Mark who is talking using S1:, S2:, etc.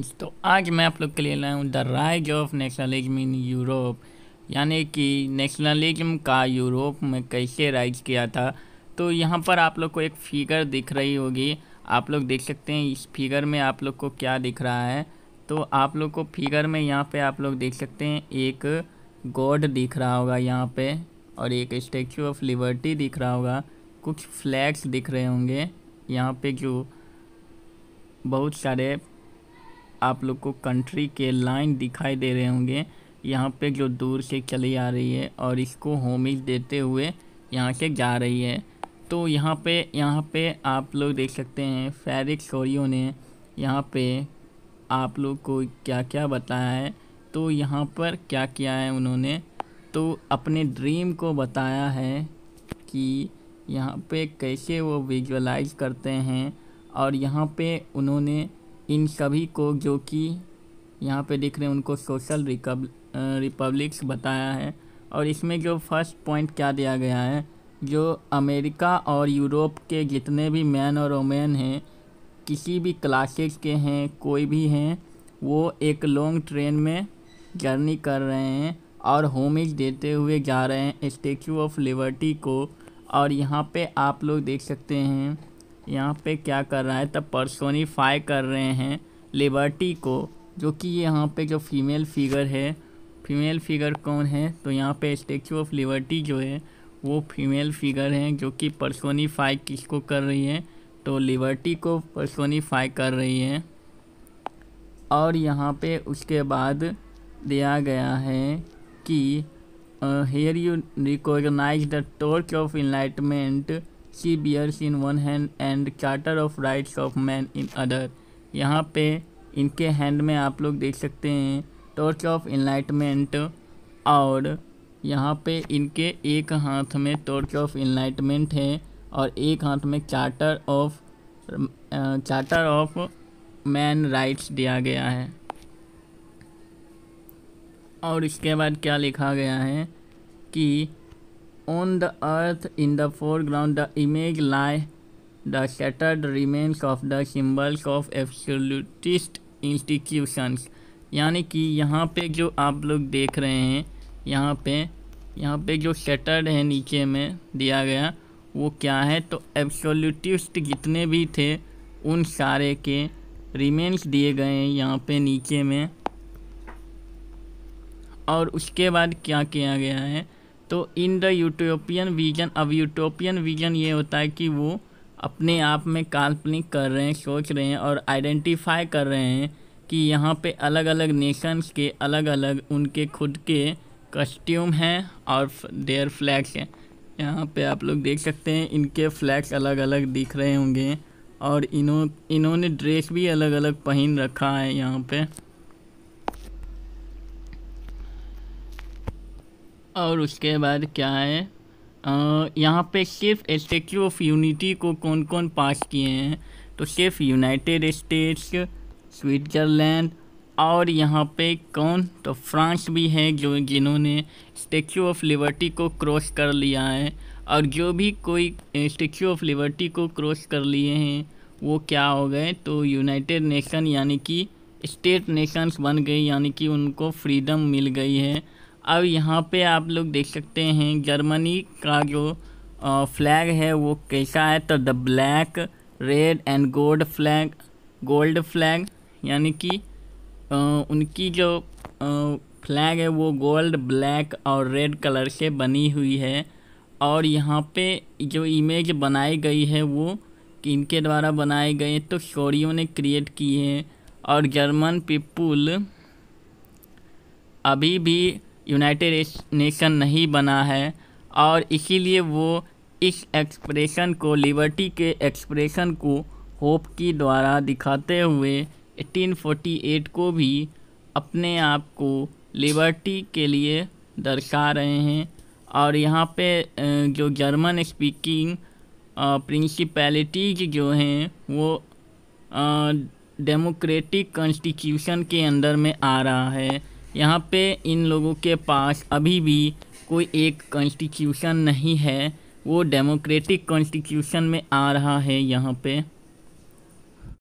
S1: तो आज मैं आप लोग के लिए लाया हूँ the rise of nationalism in Europe. यानी कि नेशनलिज्म का यूरोप में कैसे राइज किया था। तो यहाँ पर आप लोग को एक फिगर दिख रही होगी। आप लोग देख सकते हैं इस फिगर में आप लोग को क्या दिख रहा है। तो आप लोग को फिगर में यहाँ पे आप लोग देख सकते हैं एक गॉड दिख रहा होगा यहाँ पे और एक स्टैचू ऑफ़ लिबर्टी दिख रहा होगा। कुछ फ्लैग्स दिख रहे होंगे। यहाँ पे जो बहुत सारे आप लोग को कंट्री के लाइन दिखाई दे रहे होंगे। यहाँ पे जो दूर से चली आ रही है और इसको होमिज देते हुए यहाँ से जा रही है। तो यहाँ पे यहाँ पे आप लोग देख सकते हैं फैरिक सोरियो ने यहाँ पे आप लोग को क्या क्या बताया है। तो यहाँ पर क्या किया है उन्होंने? तो अपने ड्रीम को बताया है कि यहाँ पे कैसे वो विजुअलाइज करते हैं और यहाँ पे उन्होंने इन सभी को जो कि यहाँ पे दिख रहे हैं, उनको सोशल रिपब्लिक्स बताया है। और इसमें जो फ़र्स्ट पॉइंट क्या दिया गया है, जो अमेरिका और यूरोप के जितने भी मैन और वोमेन हैं, किसी भी क्लासेस के हैं, कोई भी हैं, वो एक लॉन्ग ट्रेन में जर्नी कर रहे हैं और होमेज देते हुए जा रहे हैं स्टेचू ऑफ़ लिबर्टी को। और यहाँ पे आप लोग देख सकते हैं यहाँ पे क्या कर रहा है? तब पर्सोनीफाई कर रहे हैं लिबर्टी को, जो कि यहाँ पे जो फीमेल फिगर है फीमेल फिगर कौन है? तो यहाँ पे स्टेचू ऑफ़ लिबर्टी जो है, वो फीमेल फिगर हैं, जो कि पर्सोनीफाई किसको कर रही है? तो लिबर्टी को पर्सोनीफाई कर रही है। और यहाँ पे उसके बाद दिया गया है कि here you recognise the torch of enlightenment she bears in one hand and charter of rights of man in other यहाँ पे इनके हैंड में आप लोग देख सकते हैं टॉर्च ऑफ़ इनलाइटमेंट और यहाँ पे इनके एक हाथ में टॉर्च ऑफ़ इनलाइटमेंट है और एक हाथ में charter of charter of man rights दिया गया है। और इसके बाद क्या लिखा गया है कि On the earth, in the foreground, the image lie the shattered remains of the symbols of absolutist institutions. यानी कि यहाँ पे जो आप लोग देख रहे हैं यहाँ पे यहाँ पे जो शटर्ड है नीचे में दिया गया वो क्या है तो एब्सोल्यूटिस्ट जितने भी थे उन सारे के रिमेन्स दिए गए हैं यहाँ पे नीचे में और उसके बाद क्या किया गया है तो इन द यूटोपियन विजन अब यूटोपियन विजन ये होता है कि वो अपने आप में काल्पनिक कर रहे हैं, सोच रहे हैं और आइडेंटिफाई कर रहे हैं कि यहाँ पे अलग अलग नेशंस के अलग अलग उनके खुद के कस्ट्यूम हैं और देयर फ्लैग्स हैं। यहाँ पे आप लोग देख सकते हैं इनके फ्लैग्स अलग अलग दिख रहे होंगे और इन्हों इन्होंने ड्रेस भी अलग अलग पहन रखा है यहाँ पे। और उसके बाद क्या है? यहाँ पे सिर्फ़ स्टेचू ऑफ़ यूनिटी को कौन कौन पास किए हैं? तो सिर्फ़ यूनाइटेड स्टेट्स स्विट्ज़रलैंड और यहाँ पे कौन? तो फ्रांस भी है जो जिन्होंने स्टेचू ऑफ़ लिबर्टी को क्रॉस कर लिया है। और जो भी कोई स्टेचू ऑफ़ लिबर्टी को क्रॉस कर लिए हैं, वो क्या हो गए? तो यूनाइटेड नेशन यानी कि स्टेट नेशंस बन गए, यानी कि उनको फ्रीडम मिल गई है। अब यहाँ पे आप लोग देख सकते हैं जर्मनी का जो फ्लैग है वो कैसा है? तो the black red and gold flag gold flag यानी कि उनकी जो फ्लैग है वो गोल्ड ब्लैक और रेड कलर से बनी हुई है। और यहाँ पे जो इमेज बनाई गई है वो इनके द्वारा बनाए गए तो शोरियों ने क्रिएट किए हैं। और जर्मन पीपुल अभी भी यूनाइटेड नेशन नहीं बना है और इसीलिए वो इस एक्सप्रेशन को लिबर्टी के एक्सप्रेशन को होप की द्वारा दिखाते हुए 1848 को भी अपने आप को लिबर्टी के लिए दर्शा रहे हैं। और यहाँ पे जो जर्मन स्पीकिंग प्रिंसिपैलिटीज जो हैं, वो डेमोक्रेटिक कॉन्स्टिट्यूशन के अंदर में आ रहा है। यहाँ पे इन लोगों के पास अभी भी कोई एक कॉन्स्टिट्यूशन नहीं है। वो डेमोक्रेटिक कॉन्स्टिट्यूशन में आ रहा है यहाँ पे।